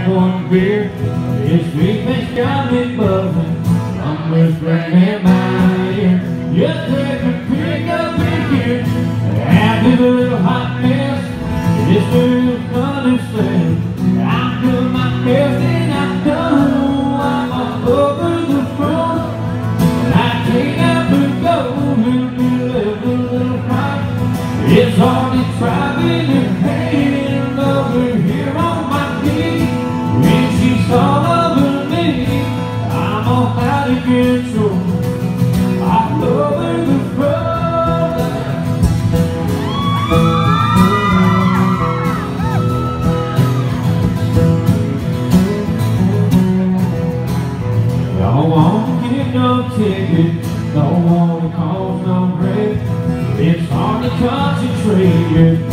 have one beer. his treatment's got me buzzing. I'm whispering in my ear. Just let me pick up in here. I do a little hot mess. This girl doesn't say. I'm do my best and I know I'm all over the front. I can't ever go and deliver a little pop. It's hard to try in your. Follow me, I'm on how to control. I'm over the. No one get no ticket, calls no break. It's hard to concentrate.